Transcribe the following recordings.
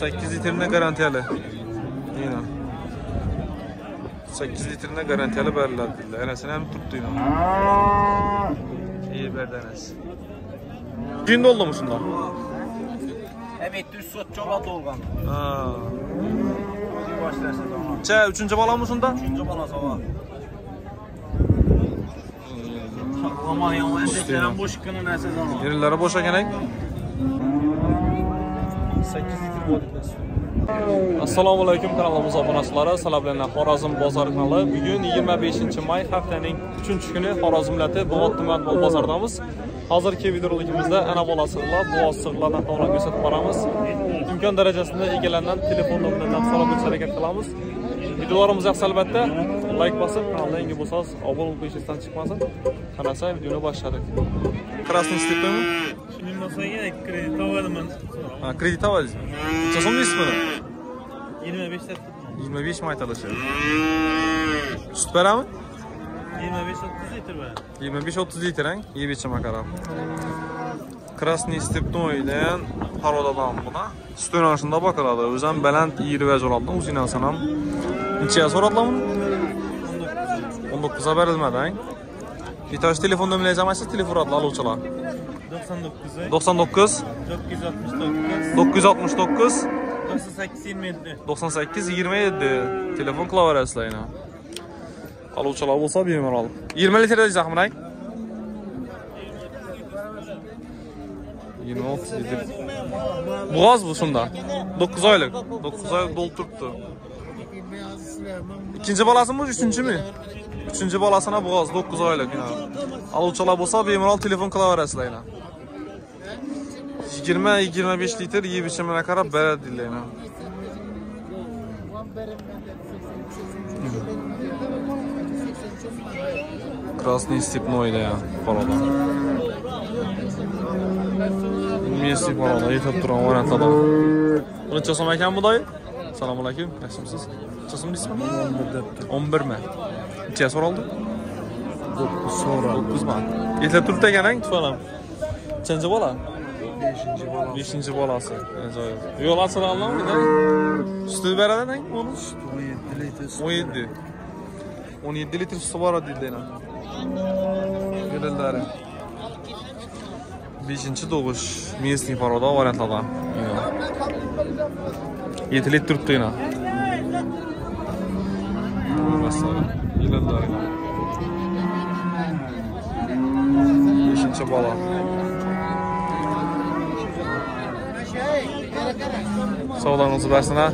8 litrine garantiyali. Yine. 8 litrine garantiyali beriladi. Enasini ham turibdi yine. İyi berdi enas. Şimdi oldu mu şunda? Evet, düz sot çola dolgan. Ha. Başlarsa tamam. Çe, üçüncü bala mı şunda? Üçüncü bala sabah. Ya, o endeklerin boş kının nesi zaman. Yerlere boşa gerek. 8 litre. Assalomu alaykum kanalimiz obunachilari. Sizlar bilan Xorazm bozor kanali. Bugun 25-may haftaning 3-kuni Xorazm viloyati bog'ot tuman mol bozoridamiz. Hozirgi videorolikimizda ana bola sig'lar, boz sig'lardan to'g'ri ko'rsatib boramiz. Imkon darajasida egalandan telefon nomeridan so'rab o'tishga harakat qilamiz. Videolarimiz yoqsa albatta like bosib, kanalga yangi bo'lsangiz obuna bo'lib qo'yishingizdan chiqmasin. Qarasa videoni boshladik. Красный степен. Şimdi masaya kredi tavadım ben. Ha, kredit oladingizmi? Necha so'm deysiz buni? 25 lira. 25 ming aytilishi. Sut berami? 25 30 litre be. 25-30 litr ang, yeb ichaman qarab. Krasniy stepnoy degan parodadan buna. Sut yo'nalishida boqiladi. O'zi ham baland iyri va jo'rabdan o'zingdan sanam. Nechaga so'radilar buni? 19 ga berilmadi ang. Bitosh telefon nomeringizni aytsangiz telefon uradlar aluvchilar. 99 99 969 969 98 27. 98 27 telefon klaviaturasida yana. Aluvchilar bo'lsa bemalol. 20 litr deyapsizmi rang? 26 litr. Bo'g'oz bu shunda. 9 oylik. 9 oylik dolib turibdi. Ikkinchi bolasimi, uchinchimi? Uchinchi bolasini bo'g'oz 9 oylik. yana. Aluvchilar bo'lsa bemalol telefon klaviaturasida yana. 20-25 litr yeb ichimini qarab beradi deydilar. Красный степной да, poroda. Messi poroda yetib turgan variantlardan. Buni chasam ekan bu doy. Assalomu alaykum. Yaxshimisiz? Chasam deysizmi? 11 mi? cesur oldu? 9 sonra. 9 band. Yeterturuk'ta gelen tufanam. Çence bola? 5. bola. 5. bolası. Yol asıl anlamadım. Sütü beraber ne? Onun 17 litre. 17. 17 litre su var dedi lan. Gelirler. 5. doğuş. Miyesli paroda variantlarda. 7 litre tuttu yine. Gelirler yine. Beşinci bala. Sağlarınızı versin ha.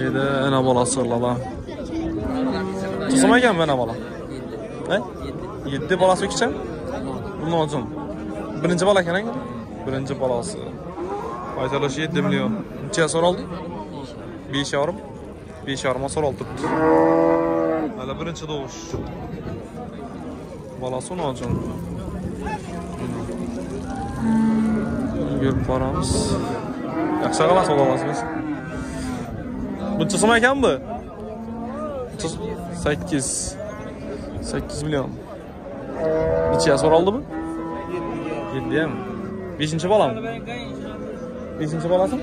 Yedi ana bala sırlada. Tuzum ekan mana bola. He? 7 bolasi kichik. Buni olsin. Birinchi bola ekan Birinchi bolasi. Aytilishi 7 million. Necha so'raldi? 5 yarim. 5 yarim so'raldi. Mana birinchi doğuş. Bolasi olsin. Görüp boramiz. Yaxshi qilasiz olasiz. Buncha so'm ekan bu? 8 8 milyon. Neçeye soruldu bu? 7'ye mi? 5. bala mı? 5. balası mı?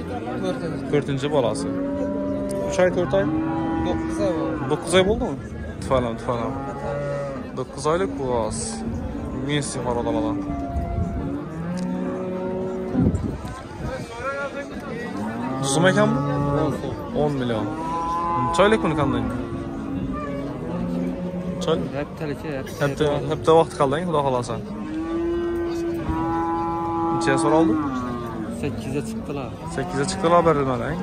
4. balası. 3 ay 4 ay? 9 ay oldu. 9 ay oldu mu? Tıfalam tıfalam. 9 aylık bu az. Messi var odalada. Düzü mekan mı? 10 milyon. Çaylık bunu kandayım? Çay? Hep teleki hep. Hep de, hep de vaxt qaldı, xudo xolasa. Neçəyə? 8'e çıktılar. 8-ə çıxdılar verilməli.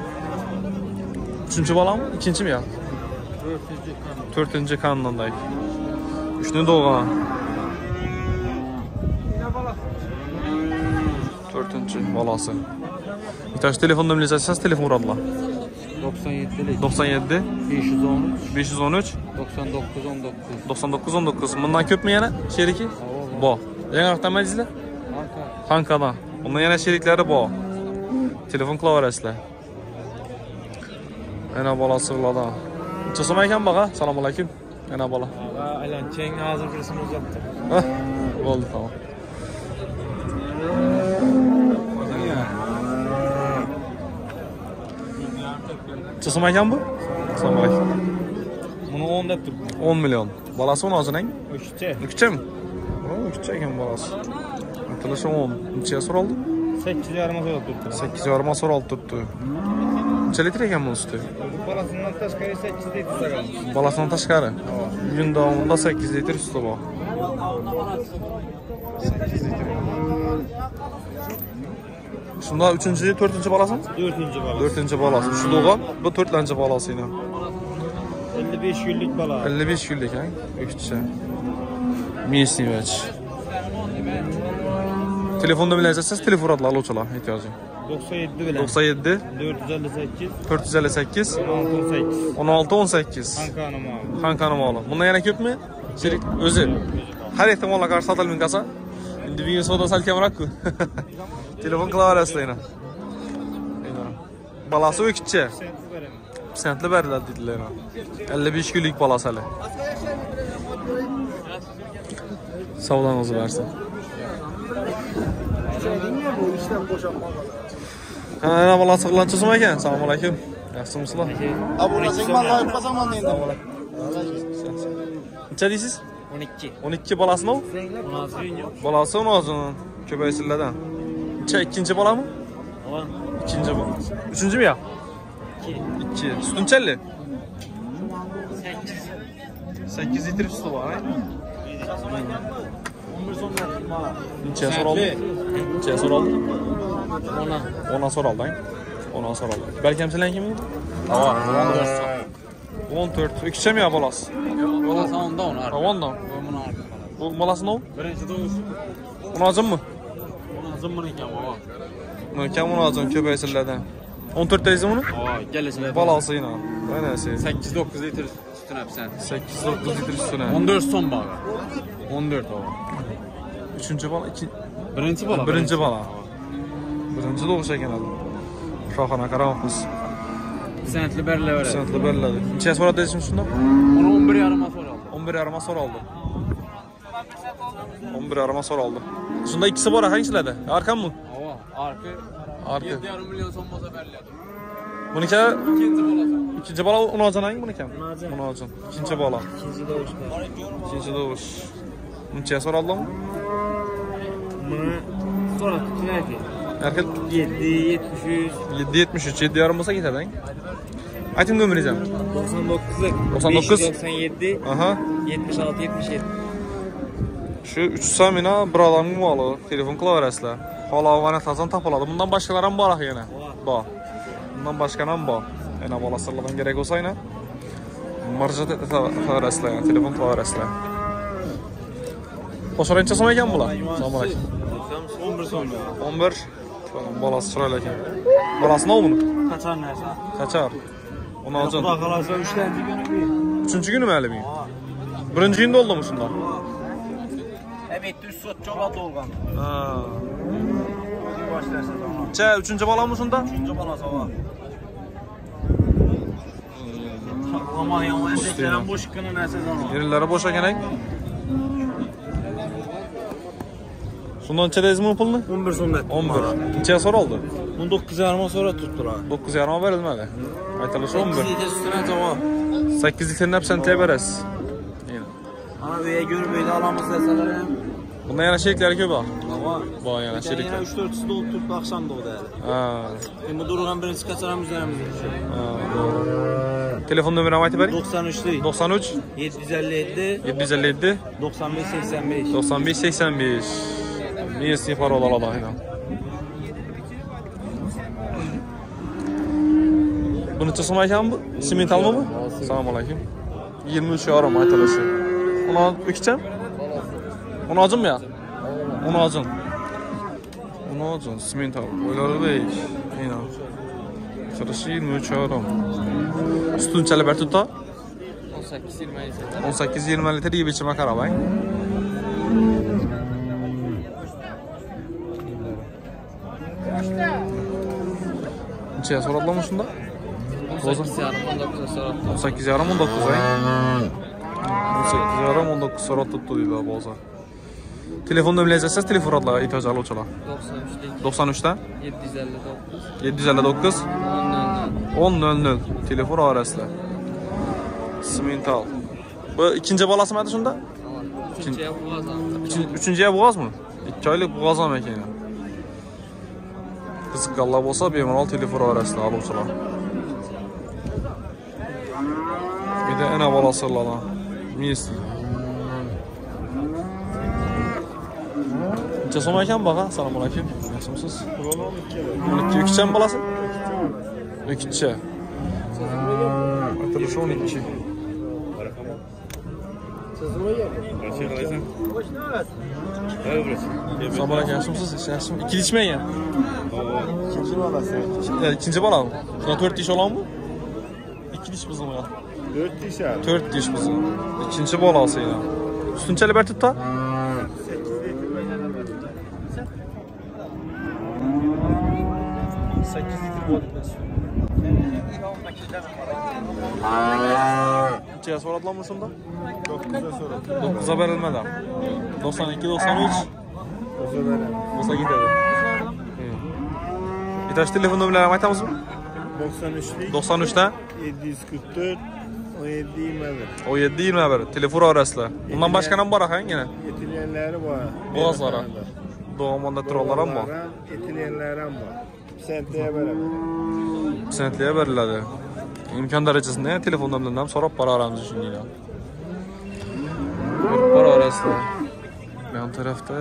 Üçüncü bala mı? İkinci mi ya? 4. kan. 4-cü kanundayıq. Üçünü doğana. 4-cü balası. İhtiyaç telefon nömrəsi telefon vuradılar. 97 lik. 97 513 513 99 19. 99 19. Bundan köp mü yana? Şeriki? Bu. Yanaqdan məclislər? Anka. Hankada. Ondan yana şerikləri bu. Telefon klaviaturasılar. Ana bola sığladı. Çasım ekan bağa. Salam aleyküm. Ana bola. Alan Çeng ağzı fırsını uzattı. Hah. Oldu tamam. So'm ekan bu? Assalomu alaykum. Buni 10 deb turibdi. 10 million. Balasi uni o'zining? Uchcha. Uchchami? O, uchcha ekan balasi. Aytilishi 10. Necha so'raldi? 8 yarim so'rab turibdi. 8 yarim so'raldi turibdi. Necha litr ekan bu suti? Balasından tashqari 8 litr suda qolamiz. Balasidan tashqari? Kun davomida 8 litr suda bor. 8 litr. Shunda 3-chi, 4-chi balasimi? 4-chi balasi. 4-chi balasi. Shu do'g'on bu 4-chi balasi edi. 55 kunlik bala. 55 kunlik, ha? O'kitcha. Mesnivach. Telefonni bilasiz, telefon uratlar oluvchilar ehtiyojing. 97 bilan 97 458 458 18. 16 18. Ankara mı? Hankani moli. Bundan yana ko'pmi? Sherik o'zi. Har ehtimolga qarshi sotilmay qolsa. Endi bu savdo sal kamroq-ku. Telefon klaviaturasida yana. Balasi o'qitchi. Sentli berdilar dedilar. 55 kunlik balasi hali. Savdangizni bersin. Ha, ana balasi qilancha so'm ekan. Assalomu alaykum. Yaxshimisizlar? Abonasing man loyib qolsaman endi. Necha deysiz? 12. 12 balasimi u? 16 yil. Balasi uni o'zini ko'paysinlardan. Necha ikkinchi balami? Aman. Ikkinchi bola. Uchinchimi yo? 2. Sut unchalik? 8 litr suti bor. Necha so'raldi? Necha so'raldi? 10. 10 so'raldi, ay. 10 so'raldi. Balkim sizlar kim edi? Hava. 14. Ikkitami yo balasi? Balası onda onu Ha, 10dan. Bunu arka. Bu balasi nov? Birinci doğuş. Unozimmi? Bunu zımın iken baba. Buni kam unozim ko'paysinlardan. 14 deysiz buni? Hava. Gelesine. Balası yine. Aynen şey. 8-9 litre sütün hep sen. 8-9 litre üstüne. 14 son bağı. 14 hava. Üçüncü bala, iki, Birinci bala. birinci bala. Birinci doğuş ekan birinchi o'xshagan ekan shohona karamov sentli berilaveradi. Sentli beriladi. Necha so'radi deysizmi shunda uni o'n bir yarim asor oldi. o'n bir yarim asor oldi o'n bir yarim asor oldi shunda ikkisi bor hangisilada arkanmi arka. Arka. Yetti yarim million so'm bo'lsa beriladi. Buniki ikkinchi bola ikkinchi bola unojonang bunikimi unojon ikkinchi bola. Ikkinchi dovush ikkinchi dovush necha so'raldimi buni Erkek 7, 73, 7.73, 7 yarım olsa gider lan. Aytın gömüreceğim. 99'luk. 99. 97, Aha. 76, 77. Şu 3 samina bir adamın malı, telefon klavyesiyle. Hala vana tazan tapıladı. Bundan başkaları mı var yine? Ba. Bundan başka mı ba? Yine bala sırladan gerek olsa yine. Marjat klavyesiyle yani, telefon ençe sonra ekan bula? Aleyküm. 11 sonra. 11. Balası sırayla ekan. Balası ne bunu? Kaçar neyse. Kaçar? Onu alacaksın. Bırak kalırsa 3 tane günü bir. Üçüncü günü mü öyle mi? Birinci günde oldu mu şunda? Evet, düz süt çoba dolgan. Ha. Başlarsa tamam. Çe, üçüncü bala mı şunda? Üçüncü bala sabah. Aman ya, o endeklerin boş kını neyse zaman. Yerlere boşa gerek. Şundan çedeyiz mi pulunu? 11 sonra. 11. Neçeye sonra oldu? Bunu 9 yarıma sonra tuttular. 9 yarıma verilmeli. Aytılışı 11. Litre sütüne tamam. 8 litrenin hepsini teberes. Yine. Abi ya görmeydi alamaz deseler hem. Bunda yana şerikleri köp ha. Hava. Bu yana Yani şerikler. 3-4 üstü olup tuttu akşam da o değerli. Ha. Şimdi bu dururken birinci kaçaram üzerimizde. ha, doğru. Telefon numaramı aytı bari. 93 değil. 93 757 757 95 85. 95 85. Niye istiğfar olar Allah'a? Buni chiqsin ekan bu? Semental bu? Assalomu alaykum. 23 yarim aytilishi. Ukicham? Unozimmi ya? Unozim. Unozim semental. O'ylarbek. Ina. Qirilishi 23 yarim. Stunchalar bir tutda? 18 20 litre. 18 20 litre yeb ichma qarabang. Neçeye soralım şunda? 18 yarım 19 sonra. 18 yarım 19 ay. 18 yarım 19 sonra tuttu dedi boza. Telefonda bileceksiniz telefon adla ihtiyaç alıyorlar. 93'te 93'te 759 759 10 10.00 telefon arasida simental bu ikkinchi bolasimi edi shunda Üçüncüye boğazdan. Üçün- uchinchiga bo'g'ozmi ikki oylik bo'g'oz ham Qızıq qalla bolsa B16 lifor arasında alıbsılar. Bir də ən avval asırlar. Mis. Neçə soma ikən baxa? Salam aleyküm. Nasılsınız? 12. 12 sən balası? 2. Atılışı 12. Sabah gelsin siz, gelsin. İkili içmeyin ya. İkinci balası. Ya, ikinci bala mı? Şuna 4 diş olan mı? 2 diş bizim ya. Dört diş abi. 4 diş bizim. İkinci balası yine. Üstünçeli bir tut da. Sekiz litre bu Neçeye soradı lan bu şunda? Dokuzda sonra. 9'a verilmedi. 92, 93. O zaman Olsa gider. Bir taş telefon numarayı aytamız mı? 93'lük 93'te 744 17 21. 17 21 telefon arasında. Bundan başka ne var akayın yine? Etilenleri var. Boğazlara. Doğumanda turallar ama. Etilenleri ama. Senteye beraber. Senetliğe verildi. İmkan derecesinde telefon numarından sonra para aramız için yine. Para arasında. Yan tarafta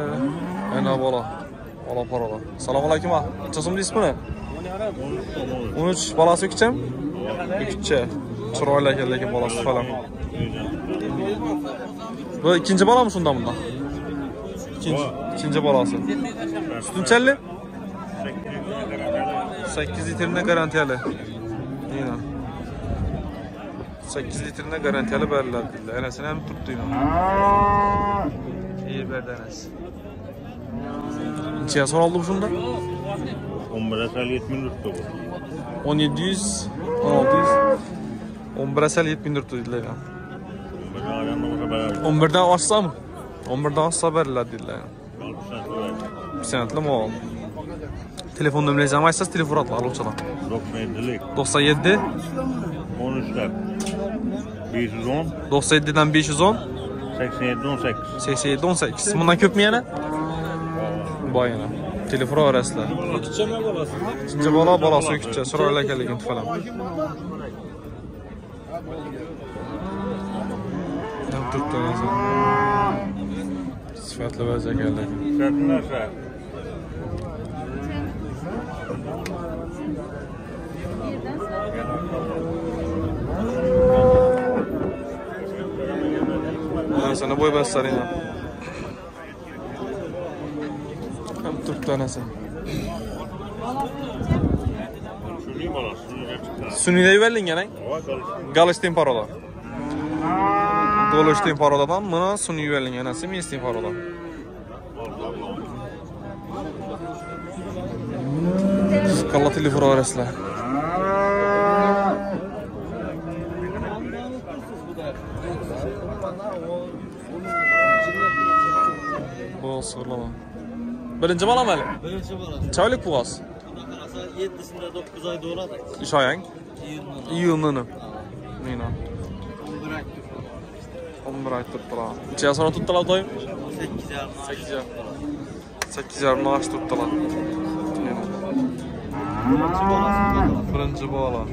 en bala. Bala paralar. Selamun aleyküm ha. Çasımın ismi ne? 13 balası küçem? Küçe. Çırayla geldi balası falan. Bu ikinci bala mı şunda bunda? İkinci, ikinci balası. Sütün çelli? 8 litrinde garantiyeli. Yine. 8 litrinde garantiyeli verirler dilde. Enesini hem Neçeye soruldu bu şunda? 11 sal 70 tuttu bu. 1700, 1600, 11 asal 7000 lira dediler ya. Ben ayağımda bu kadar 11'den açsa mı? 11'den açsa verirler dediler ya. Bir senetli mal. Telefon numarayı aytsaz telefon atla aluvchilar. 97'lik 97 13'ler 510 97'den 510 87 18 87 18. Bundan köp mü yana? boyini telefon orasida. O'kitchami bolasimi ikkinchi bola bolasi o'kitcha. Chiroyli ekanligini tufalam turibdi sifatli vaz ekanligi Sana boy bastarinlar. Türk tanesi. Bana. Sünniyle verdin gene. Galıştın parola. Doluştun paroladan buna suni verdin gene. Simi istin parola. Kalla telefon arasında. Bu sırlama. Birinci bala mı? Birinci boğaz. Çaylık boğaz. Arkadaşlar 7'sinde 9 ay doğradı. İş ayağın. Yılını. Neyna. 11 ay tuttular. Neçeye sonra tuttular doyum? 8 yarım. 8 yarım. 8 yarım ağaç tuttular. Birinci bağla.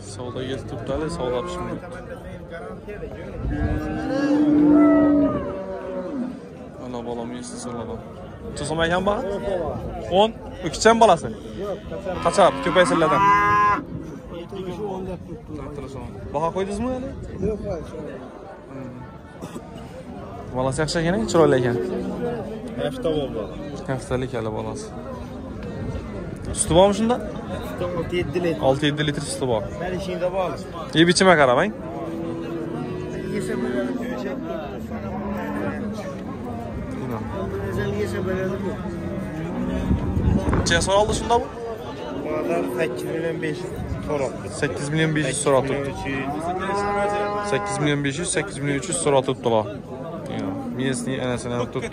Savda gez tuttu hele savda şimdi. Ana balam yesin sırladan. Çosam ekan bağa? 10. Öküçen balası. Kaçar köpeysillerden. Baha koydunuz mu yani? Yok hayır. Balası yaxshi ekan, chiroyli ekan. Hafta oldu. Haftalik hali balasi. Suti bormi shunda? 7 litre. 6-7 litr suti bor. Ben işinde qaramang. Yese böyle bir şey. Özel keçə belədir bu. Cəsar aldı şunda bu? Bu adam 8 milyon 500 soru atdı. 8 milyon 500 soru atıb. 8 milyon 500, 8 milyon 300 soru atıbdılar. Yəni, Miyesni tut.